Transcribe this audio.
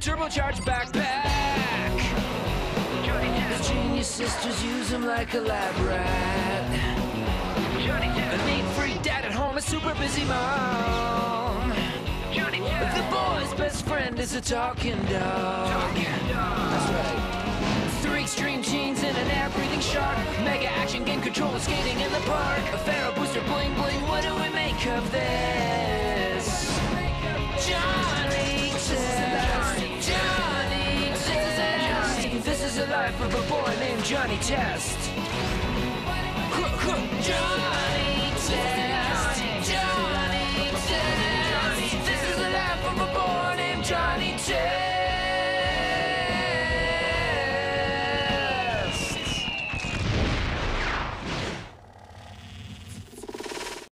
turbocharged backpack. His genius sisters use him like a lab rat. A neat freak dad at home, a super busy mom. The boy's best friend is a talking dog. That's right. Three extreme genes and an air-breathing shark. Mega action game controller skating in the park. A Pharaoh booster bling bling. What do we make of this? rapper but boy named Johnny Test. Johnny Test. Johnny Test. This is the life of a boy named Johnny Test.